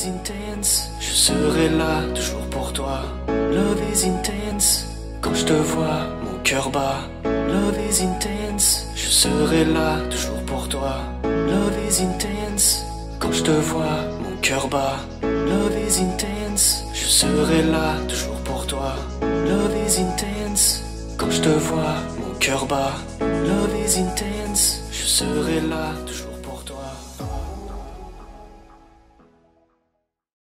is intense, je serai là toujours pour toi. Love is intense, quand je te vois, mon cœur bat. Love is intense, je serai là toujours pour toi. Love is intense, quand je te vois, mon cœur bat. Love is intense, je serai là toujours pour toi. Love is intense, quand je te vois, mon cœur bat. Love is intense, je serai là toujours